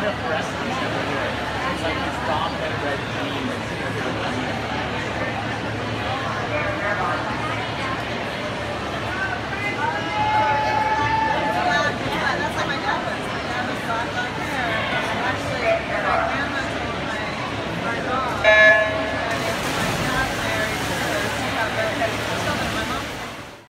kind of rest